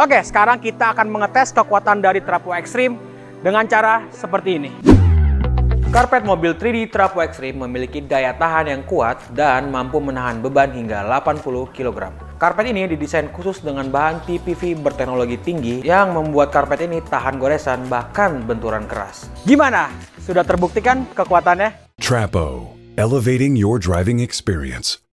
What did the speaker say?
Oke, sekarang kita akan mengetes kekuatan dari Trapo ekstrim dengan cara seperti ini. Karpet mobil 3D Trapo Extreme memiliki daya tahan yang kuat dan mampu menahan beban hingga 80 kg. Karpet ini didesain khusus dengan bahan TPV berteknologi tinggi yang membuat karpet ini tahan goresan bahkan benturan keras. Gimana? Sudah terbuktikan kekuatannya? Trapo, elevating your driving experience.